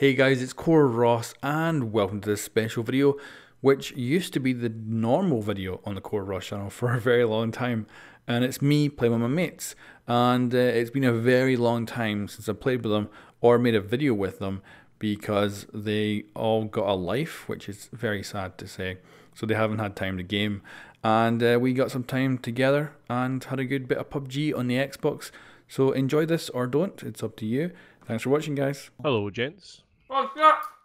Hey guys, it's Core Ross and welcome to this special video which used to be the normal video on the Core Ross channel for a very long time and it's me playing with my mates and uh, it's been a very long time since I played with them or made a video with them because they all got a life which is very sad to say so they haven't had time to game and uh, we got some time together and had a good bit of PUBG on the Xbox so enjoy this or don't, it's up to you. Thanks for watching guys. Hello, gents.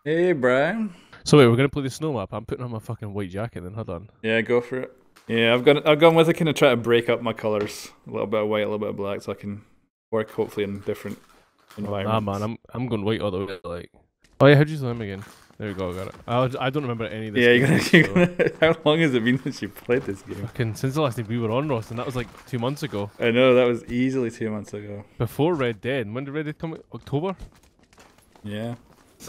Hey Brian. So wait, we're gonna play the snow map. I'm putting on my fucking white jacket. Then hold on. Yeah, go for it. Yeah, I've got I've gone with a kind of try to break up my colours. A little bit of white, a little bit of black, so I can work hopefully in different oh, environments. Nah, man, I'm I'm going white all the way. Like, oh yeah, how'd you swim again? There we go, got it. I, I don't remember any of this. yeah, you're gonna, you're so- gonna, how long has it been since you played this game? Fucking since the last time we were on Ross, and that was like two months ago. I know that was easily two months ago. Before Red Dead. When did Red Dead come? out? October. Yeah.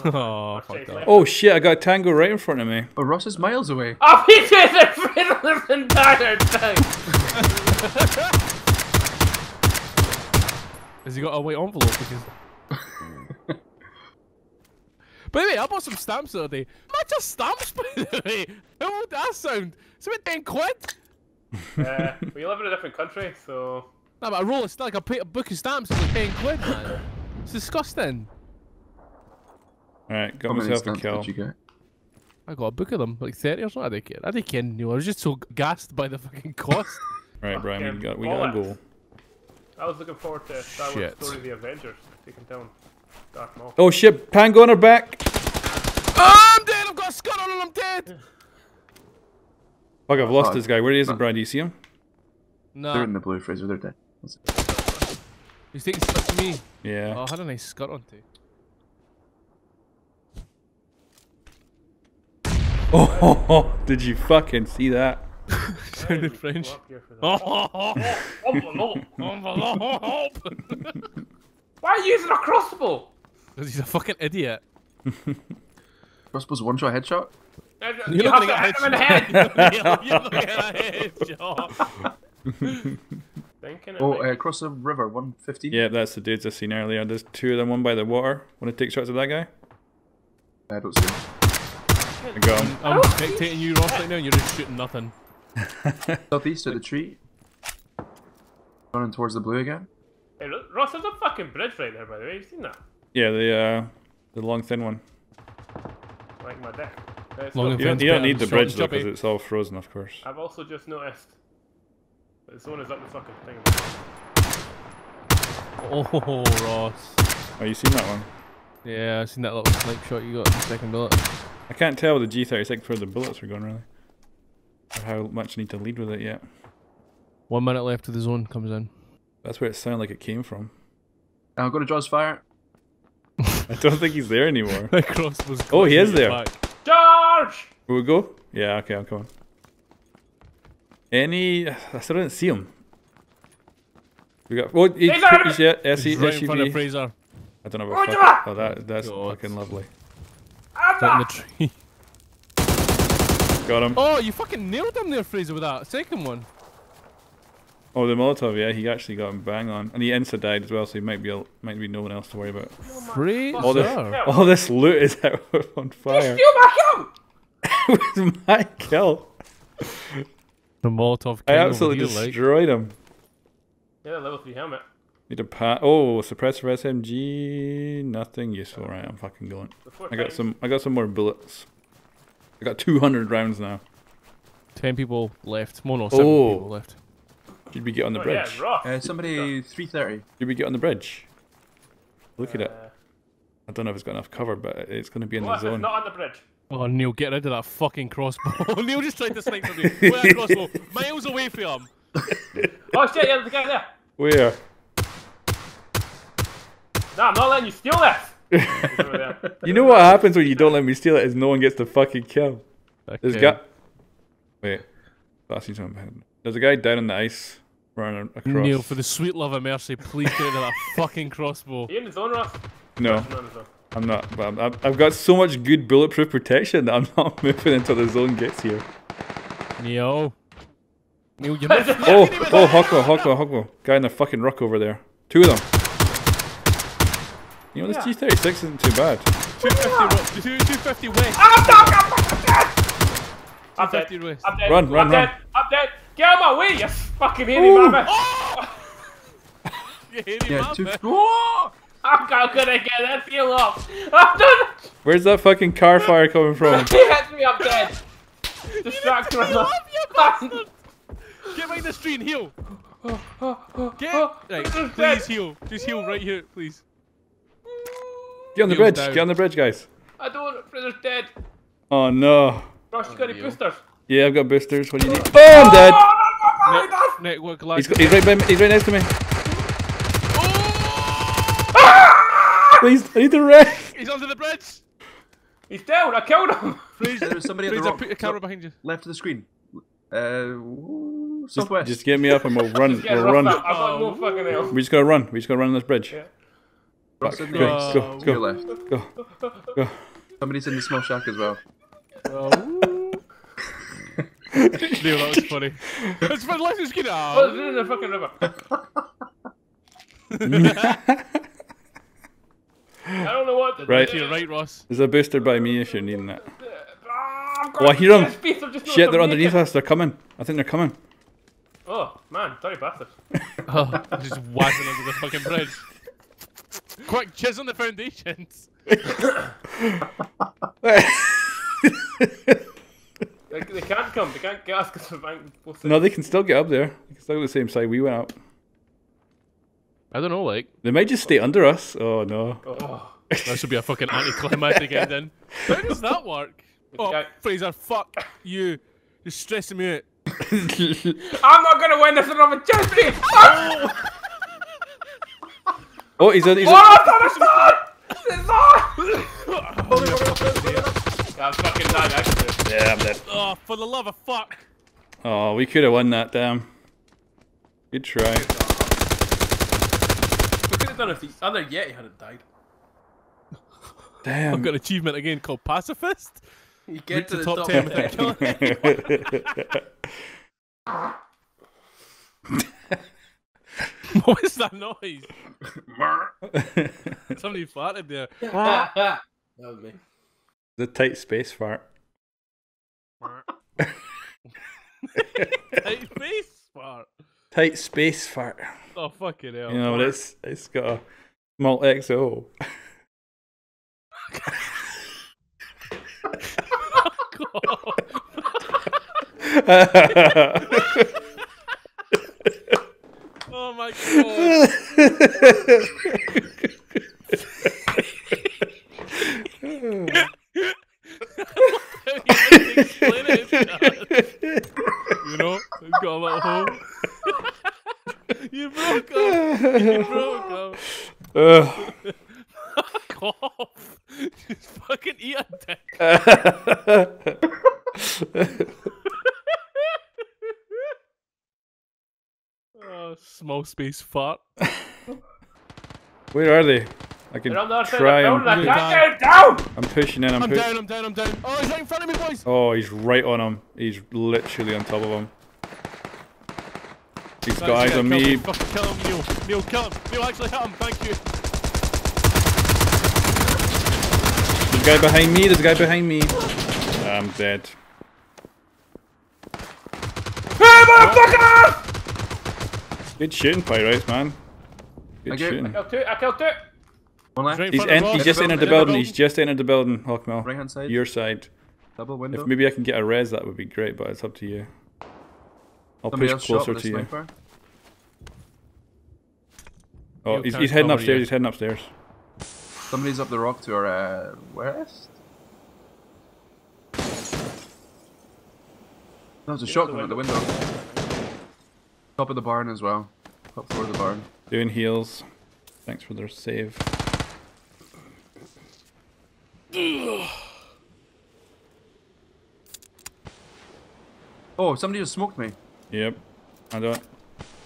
Oh, fuck that. Oh shit! I got a tango right in front of me. Oh, Ross is miles away. Oh, he did it for the entire thing. Has he got a white envelope? Because. By the way, I bought some stamps the other day. Not just stamps, by the way. How would that sound? It's about 10 quid. uh, we live in a different country, so No, but a roll of like a, pa- a book of stamps is like 10 quid, man. It's disgusting. All right, got How many myself a kill. did you get? I got a book of them, like 30 or something. I didn't care. I didn't care. No, I was just so gassed by the fucking cost. Right, Brian, we Fucking got we got a bollocks. goal. I was looking forward to Star Wars Shit. Story of the Avengers taking down Darth Maul. Oh shit! Tango on her back. Oh, I'm dead! I've got a scar on and I'm dead! Fuck! I've lost fuck. this guy. Where is it, Brian? Do you see him? No. They're in the blue Fraser, they're dead. He's taking stuff to me. Yeah. Oh, I had a nice skirt on too. Oh, did you fucking see that? Sounded Go French. up here for that. Oh, Why are you using a crossbow? he's a fucking idiot. Crossbow's one shot headshot? You're You have looking to at hit him in the head. You're looking at a headshot. Oh, uh, across the river, 115. Yeah, that's the dudes I seen earlier. There's two of them, one by the water. Want to take shots at that guy? I don't see him. I got him. I'm spectating you, Ross, right now, and you're just shooting nothing. Southeast of the tree. Running towards the blue again. Hey, Ro- Ross, there's a fucking bridge right there, by the way. You seen that? Yeah, the uh, the long thin one. Like my dick. Uh, Long got- and You don't, you don't need the bridge though, because it's all frozen, of course. I've also just noticed that zone is up the fucking thing. Oh, Ross. Oh, you seen that one? Yeah, I've seen that little snipe shot you got in the second bullet. I can't tell with the G36 where the bullets are going really, or how much I need to lead with it yet. One minute left to the zone comes in. That's where it sounded like it came from. I'll go to Jaws fire. I don't think he's there anymore. My crossbow's Oh, he is there. at the back. Charge! Will we go? Yeah, okay, I'm coming. Any? I still didn't see him. We got. Oh, he, He's he's, yeah, SE, He's right in front of SUV. Fraser. I don't know Oh, about. Jimmy! Fuck, oh, that that's God. fucking lovely. Right in the ah! tree. Got him. Oh, you fucking nailed him there, Fraser, with that second one. Oh, the Molotov, yeah, he actually got him bang on, and he insta died as well, so he might be a, might be no one else to worry about. Fraser. All this, all this loot is out on fire. Steal my kill! it was my kill. The Molotov I absolutely here, like. destroyed him. Yeah, level 3 helmet. Need a pat. Oh, suppressor SMG. Nothing useful. Right, I'm fucking going. I got some. I got some more bullets. I got 200 rounds now. Ten people left. Well, no, seven Oh. people left. Did we get on the Oh, bridge? yeah, Uh, somebody 330. Did we get on the bridge? Look at it. Uh, I don't know if it's got enough cover, but it's going to be in the What? It's zone. not on the bridge. Oh, Neil, get rid of that fucking crossbow. Neil just tried to snipe from you. Where that crossbow? Miles away from him. Oh shit, yeah, there's a guy there. Where? No, I'm not letting you steal this. He's over there. You know what happens when you don't let me steal it is no one gets the fucking kill. There's a Okay. guy. Wait. I see something. There's a guy down on the ice running across. Neil, for the sweet love of mercy, please get rid of that fucking crossbow. Are you in the zone, Ross? No, Not in the zone. I'm not. But I'm, I've- I've got so much good bulletproof protection that I'm not moving until the zone gets here. Neil. Neil, you missed. Oh, oh, Hawkwell, Hawkwell, Hawkwell. Guy in the fucking rock over there. Two of them. You know, this G36 isn't too bad. 250 ro- 250 west. I'm dead. I'm dead. 250 west. I'm dead. Run, I'm run, dead. run. I'm dead. Get out of my way, you fucking hairy Ooh. mammoth. Oh! You hairy Yeah, man, two. man. Whoa! Oh! I'm not gonna get that feel off. I'm done. Where's that fucking car fire coming from? He hits me, I'm dead. Distract me. Heal up, you bastard! Get behind the tree and heal. Get right, please heal. Just heal right here, please. Get on the bridge. down. Get on the bridge, guys. I don't. Brother's dead. Oh no. Ross, you got any boosters? Yeah, I've got boosters. What do you need? Oh, I'm dead. Net, network lag. He's, he's right by me. He's right next to me. Please, I need to rest. He's under the bridge. He's down. I killed him. Fraser, there's somebody at the Fraser, rock. put your camera behind you. Left of the screen. Uh, ooh, Just, just get me up and we'll run. We'll run. I've got no fucking help. We just gotta run. We just gotta run on this bridge. Yeah. Ross Fuck. in the Go, west. go, your go, left. go, go. Somebody's in the small shack as well. Neil, that was funny. It's been like this kid. Oh, Oh, it's in the fucking river. I don't know what to Right. to do. your right, Ross. There's a booster by me if you're needing it. Ah, I've got Oh, I hear them. I'm just not Shit, they're underneath make us. They're coming. I think they're coming. Oh, man, sorry bastard. Oh, just whacking under the fucking bridge. Quick, chiz on the foundations. They, they can't come. They can't get us because we're bank- both No, they can still get up there. They can still go the same side we went up. I don't know, like. They might just stay under us. Oh no. Oh, That should be a fucking anticlimactic ending. How does that work? Oh, guy- Fraser, fuck you. You're stressing me out. I'm not gonna win this another chance, please. Oh, he's a, he's oh, a, it's on! It's on! I'm fucking died, actually. yeah, I'm dead. Oh, for the love of fuck. Oh, we could have won that. Damn. Good try. We could have done if the other Yeti hadn't died. Damn. I've got an achievement again called Pacifist. You Reach the top 10 without killing What was that noise? Somebody farted there. that was me. the tight space fart. Tight space fart. Tight space fart. Oh, fucking hell. You know, but it's it's got a malt XO. Oh my god. Explain it, you know, it's got a little hole. you broke him. You broke him. Ugh. Fuck off. Just fucking eat a dick. Oh, small space fart. Where are they? I can They're on the other side try of. I and can't get down! I'm pushing in. I'm, I'm pu- down, I'm down, I'm down. Oh, he's right in front of me, boys. Oh, he's right on him. He's literally on top of him. He's got eyes on yeah, kill me. Fucking kill him, Neil. Neil, kill him. Neil, actually hit him. Thank you. There's a guy behind me. There's a guy behind me. I'm dead. Hey, motherfucker! Good shooting, Pyrites, man. Good Okay. shooting. I killed two. I killed two. One left. Right in He's, en- he's just entered the building. building. He's just entered the building, Hawkmill. Right hand side. Your side. Double window. If maybe I can get a res, that would be great, but it's up to you. I'll Somebody push closer to you. sniper. Oh, You he's, he's heading upstairs. you. He's heading upstairs. Somebody's up the rock to our uh, west. No, there's a shotgun at the window. Top of the barn as well. Top floor of the barn. Doing heals. Thanks for their save. Oh, somebody just smoked me. Yep. I don't.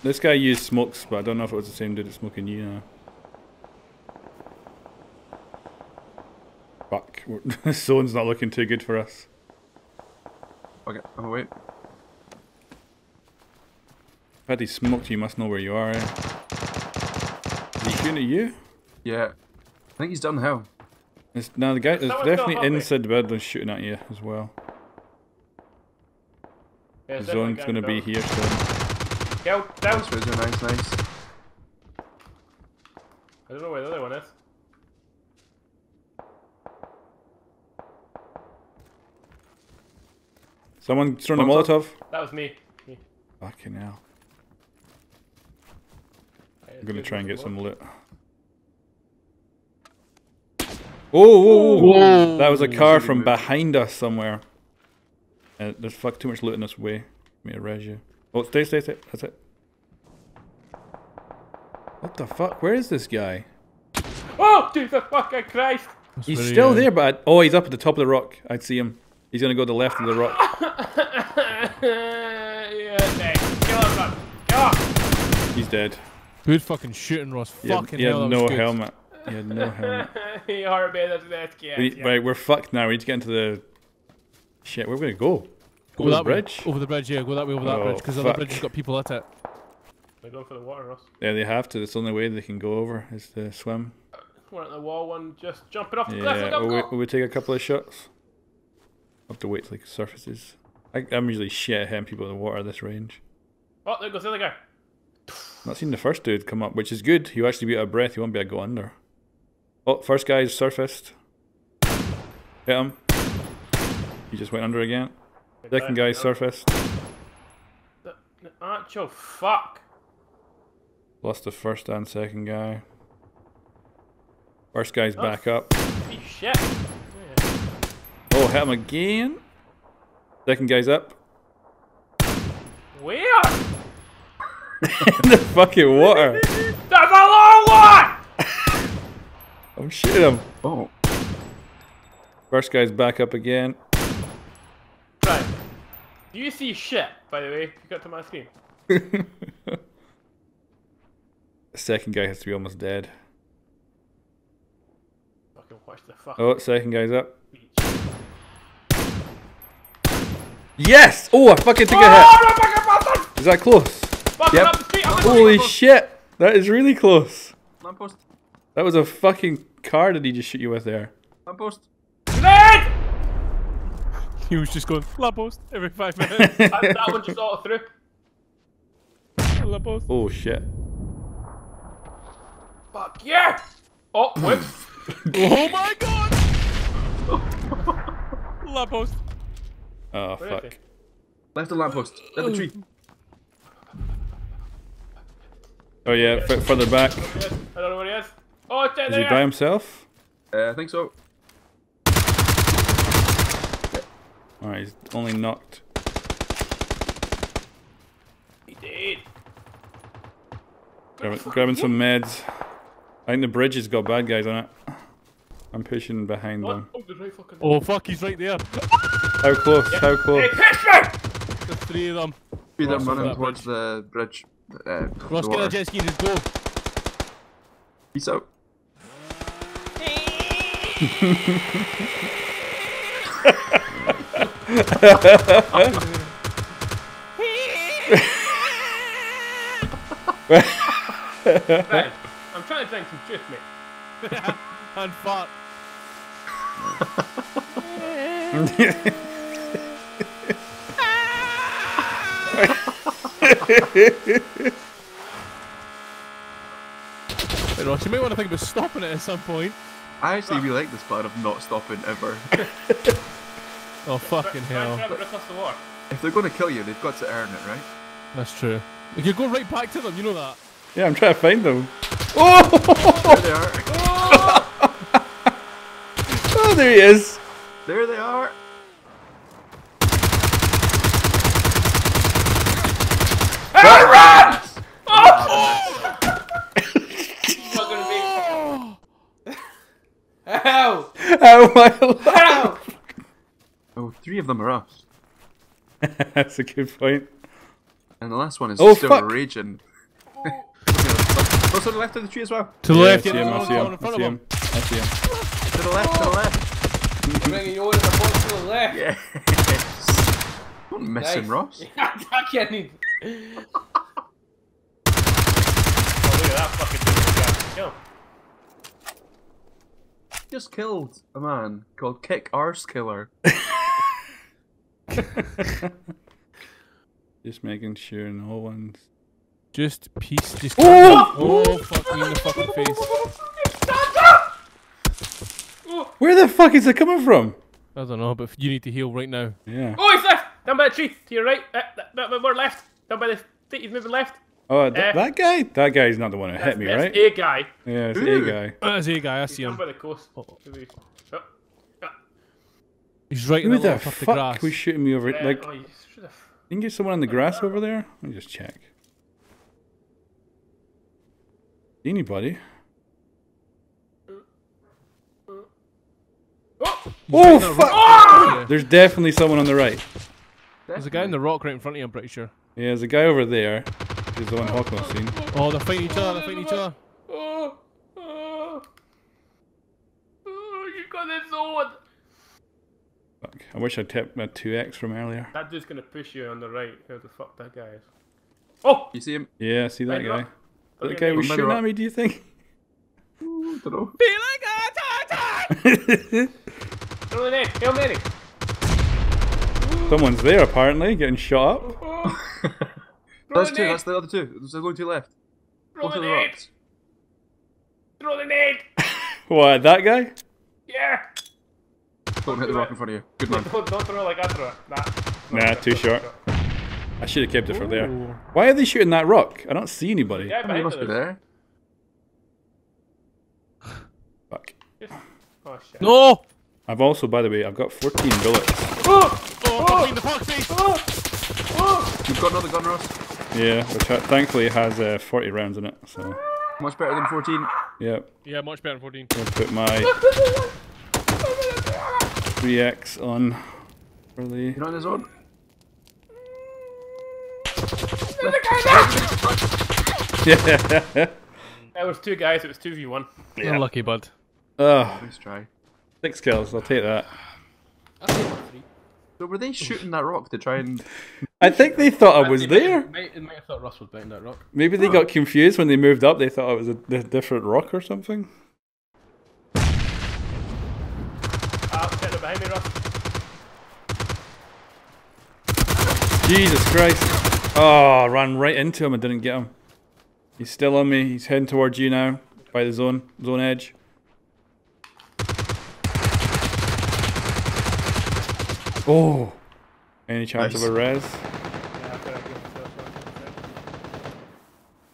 This guy used smokes, but I don't know if it was the same dude that's smoking you now. Fuck. This zone's not looking too good for us. Okay, oh wait. If had he smoked, you must know where you are. Eh? Is he shooting at you? Yeah. I think he's done the hill. It's, now the guy is definitely still above me. inside the bed building shooting at you as well. Yeah, The zone's gonna be here soon. Kill, down. Nice, Razor, nice, nice. I don't know where the other one is. Someone throwing a Molotov. That was me. me. Fucking hell. I'm gonna try and get some loot. Oh, whoa, whoa, whoa. that was a car from behind us somewhere. Uh, there's fuck too much loot in this way. Let me res you. Oh, stay, stay, stay. That's it. What the fuck? Where is this guy? Oh, Jesus fucking Christ! He's very, still uh, there, but I- oh, he's up at the top of the rock. I'd see him. He's gonna go to the left of the rock. yeah. Kill him. Kill him. He's dead. Good fucking shooting, Ross. He had, Fucking he had hell, that no was good. helmet. He had no helmet. he hurt me, that's that kid. We, yeah. Right, we're fucked now. We need to get into the. Shit, where are we gonna go? Go Over the that way. bridge? Over the bridge, yeah. Go that way over that Oh, bridge because the other bridge has got people at it. They're going for the water, Ross. Yeah, they have to. It's the only way they can go over is to swim. We're at the wall, one just jumping off the cliff. Yeah, Look up, will we, will we take a couple of shots? have to wait till it surfaces. I, I'm usually shit at hitting people in the water at this range. Oh, there goes the other guy. Not seen the first dude come up, which is good. He'll actually be out of breath. He won't be able to go under. Oh, first guy's surfaced. Hit him. He just went under again. Second guy surfaced. The, the actual fuck. Lost the first and second guy. First guy's Oh. back up. Shit. Oh, hit him again. Second guy's up. Where? In the fucking water. That's a long one! I'm shooting him. Oh, First guy's back up again. Right. Do you see shit, by the way, you got to my screen? The second guy has to be almost dead. Fucking watch the fuck. Oh, second guy's up. Yes! Oh, I fucking took a Oh, hit. no, fucking bastard! Is that close? Fucking Yep. up the street, up the Holy street. shit! That is really close. lamppost, That was a fucking car that he just shoot you with there. lamppost. Grenade! He was just going lamppost every five minutes. that, that one just auto through. lamppost. Oh shit. Fuck yeah! Oh, whoops. Oh my god! lamppost. Oh Where is fuck. he? Left the lamppost. At the tree. Oh yeah, f- further back. Yes, I don't know where he is. Oh, it's down Is he there. by himself? Uh, I think so. Alright, he's only knocked. He did. Grabbing, grabbing some meds. I think the bridge has got bad guys on it. I'm pushing behind What? them. Oh, right. Oh fuck, he's right there. How close? How Hey, close? catch me! There's three of them. Three of them running that towards the bridge. Uh, Ross, the get a jet ski just go. Peace out. Right, I'm trying to drink some juice, mate. and fart. Hey, Ross, you might want to think about stopping it at some point. I actually really like this plan of not stopping ever. Oh fucking hell. grab it across the if they're going to kill you, they've got to earn it, right? That's true. If you could go right back to them, you know that. yeah, I'm trying to find them. Oh! There they are. oh, there he is. There they are. Not gonna be. Ow! How am I alive? Ow! Oh, three of them are us. That's a good point. And the last one is Oh, still fuck. raging. Close to the left of the tree as well. To the Yeah, left, I see yeah, him, I see him, I see of him. him. I see him. To the left, to the left. Bringing you over the boat to the left. Yes. Don't miss Nice. him, Ross. I can't even. oh, look at that fucking dude. Kill him. Just killed a man called Kick Arse Killer. Just making sure no one's. Just peace. Just. Oh! Oh, fuck me in the fucking face. Where the fuck is it coming from? I don't know, but you need to heal right now. Yeah. Oh, he's left! Down by the tree, to your right. Uh, that, that, more left. Down by the thing, he's moving left. Oh, th- Eh. that guy? That guy's not the one who hit me, That's right? a guy. Yeah, it's Ooh. a guy. There's a guy. I see Down him. by the coast. Oh. Oh, oh. He's right in Who the the little tuft of fuck grass. was shooting me over? Uh, Like, oh, you should have. you can get someone on the grass over there? Let me just check. Anybody? Oh! Oh, No, fuck! Yeah. There's definitely someone on the right. There's a guy in the rock right in front of you. I'm pretty sure. Yeah, there's a guy over there. He's the one Hawkman's seen. Oh, they're fighting each other. They're fighting each other. Oh! Oh! Oh, you got this zone! Fuck. I wish I'd tipped my 2x from earlier. That dude's gonna push you on the right. Who the fuck that guy is? Oh! You see him? Yeah, see that Right, guy? look. That Look guy at was me. shooting at me, do you think? Ooh, don't know. Be like a Throw the net! Hail Mary! Someone's there apparently, getting shot up. Oh. Oh! Throw That's the two. net! That's the other two. There's only two left. Throw Both the of the net! rocks. Throw the net! What, that guy? Yeah! Don't hit the rock in front of you. Good man. Don't, don't throw it like I throw it. Nah. Nah, too short. I should have kept it from there. Why are they shooting that rock? I don't see anybody. Yeah, You behind must be us. there. Fuck. Oh shit. No! I've also, by the way, I've got 14 bullets. Oh! Oh, fuck me in the fuck! Oh! Oh! You've got another gun, Ross. Yeah, which uh, thankfully has uh, 40 rounds in it. So, Much better than 14. yeah, Yeah, much better than 14. I'll put my 3x on for the. You're not in the zone. Yeah. There was two guys, it was 2v1. You're lucky, bud. oh, Nice try. six kills. I'll take that. So were they shooting that rock to try and? I think they thought I was there. Might, might have thought Russ was behind that rock. Maybe they got confused when they moved up. They thought it was a different rock or something. Ah, behind me, Ross. Jesus Christ. Oh, I ran right into him and didn't get him. He's still on me. He's heading towards you now by the zone zone edge. Oh. Any chance Nice. of a res? Yeah, I've got to give myself one.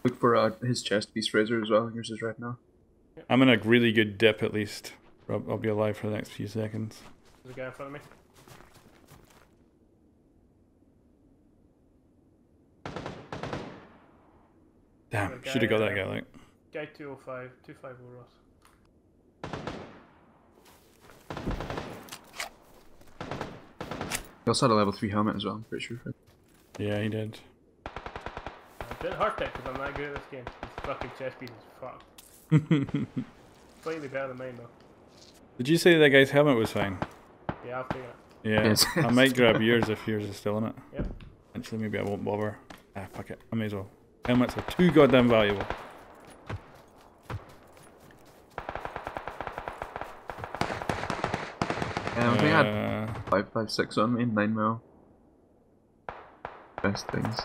Look for uh, his chest piece razor as well. Yours is red now. I'm in a really good dip at least. I'll, I'll be alive for the next few seconds. There's a guy in front of me. Damn, should have got that guy. Like, Guy 205, 250 Ross. He also had a level 3 helmet as well, I'm pretty sure. yeah, he did. It didn't hurt it because I'm not good at this game. This fucking chest piece is fucked. Slightly better than mine though. Did you say that guy's helmet was fine? Yeah, I've taken it. Yeah, Yes. I might grab yours if yours is still in it. Yep. Actually, maybe I won't bother. Ah, fuck it. I may as well. Helmets are too goddamn valuable. Um, I think I had Uh, 556 on me, 9 mil. Best things.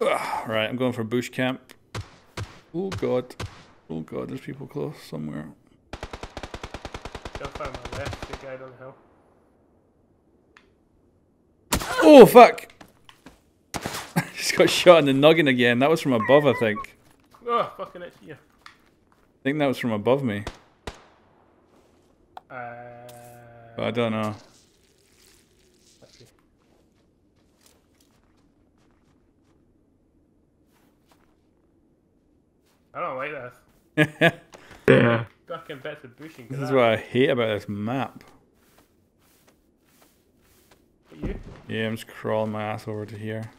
right, I'm going for bush camp. Oh god. Oh god, there's people close somewhere. Jump on my left, the guy down the hill. Oh fuck! Just got shot in the noggin again. That was from above, I think. Oh, fucking it. Yeah. I think that was from above me. Uh, But I don't know. I don't like this. this Yeah. Fucking bits of bushing. is what I hate about this map. You? Yeah, I'm just crawling my ass over to here.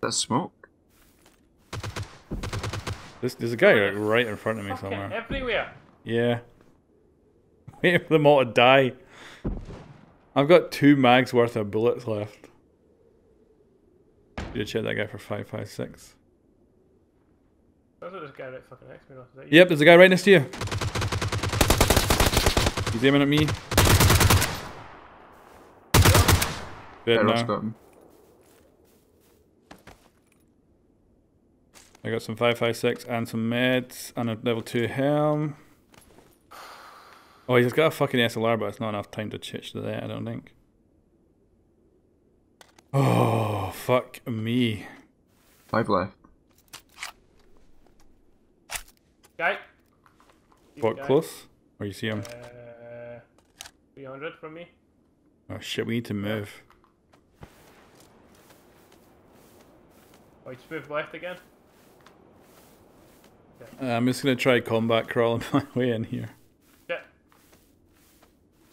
That's smoke. This, there's a guy like, right in front of me somewhere. everywhere. Yeah. Waiting for them all to die. I've got two mags worth of bullets left. You check that guy for 556. That's what this guy right fucking next to me was. Is that you? Yep, there's a guy right next to you. He's aiming at me. Yeah, Dead Ross now. got him. I got some 556 and some meds and a level 2 helm. Oh, he's got a fucking SLR, but it's not enough time to chitch to that, I don't think. Oh, fuck me. Five left. Guy. What, guy? close? Or you see him? Uh, 300 from me. Oh shit, we need to move. Oh, he's moved left again. Uh, I'm just gonna try combat crawling my way in here. Shit.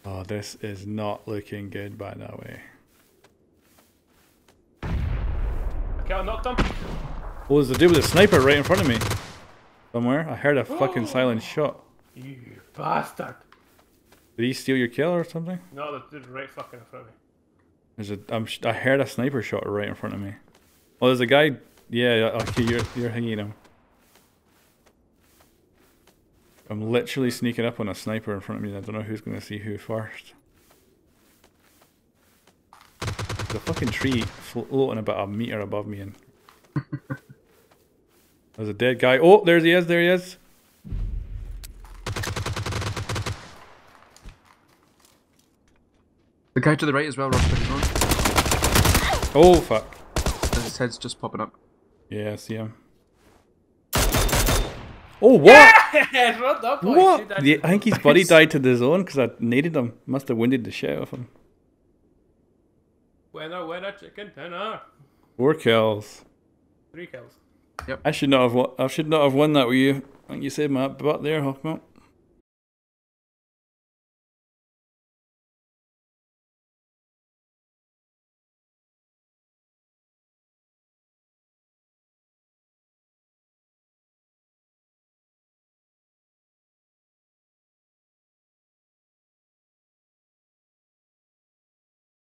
Oh, this is not looking good by that way. Okay, I knocked him. What was the dude with a sniper right in front of me. Somewhere. I heard a fucking silent shot. You bastard. Did he steal your kill or something? No, the dude right fucking in front of me. There's a. I'm. I heard a sniper shot right in front of me. Oh, there's a guy. Yeah. yeah, Okay, you're you're hanging him. I'm literally sneaking up on a sniper in front of me. and I don't know who's gonna see who first. The fucking tree floating about a meter above me, and there's a dead guy. Oh, there he is. There he is. The guy to the right as well, Ross. but he's on. Oh fuck. His head's just popping up. Yeah, I see him. Oh what? Yes, what the boy? What? The, I think his buddy died to the zone because I needed him. Must have winded the shit out of him. Winner, winner, chicken dinner. Four kills. Three kills. Yep. I should not have won. I should not have won that with you. I think you saved my butt there, Hawkmont.